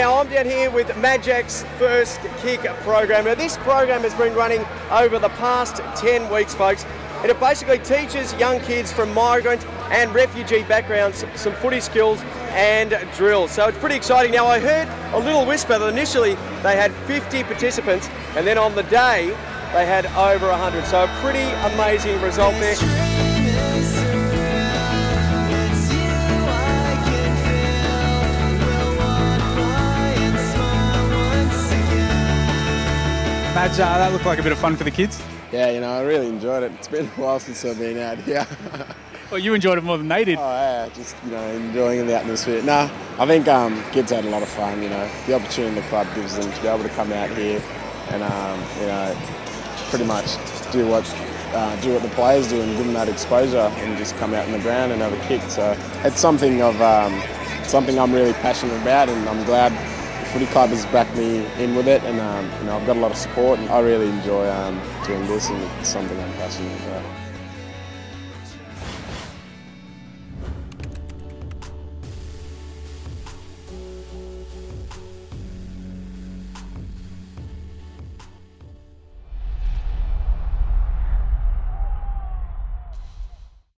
Now I'm down here with Majak's First Kick program. Now this program has been running over the past 10 weeks, folks, and it basically teaches young kids from migrant and refugee backgrounds some footy skills and drills. So it's pretty exciting. Now I heard a little whisper that initially they had 50 participants, and then on the day they had over 100. So a pretty amazing result there. Madge, uh, that looked like a bit of fun for the kids. Yeah, you know, I really enjoyed it. It's been a while since I've been out here. Well, you enjoyed it more than they did. oh, yeah, just, you know, enjoying the atmosphere. Nah, I think um, kids had a lot of fun, you know. The opportunity the club gives them to be able to come out here and, um, you know, pretty much do what uh, do what the players do and give them that exposure and just come out in the ground and have a kick. So it's something of um, something I'm really passionate about and I'm glad footy club has backed me in with it and um, you know, I've got a lot of support and I really enjoy um, doing this and it's something I'm passionate about.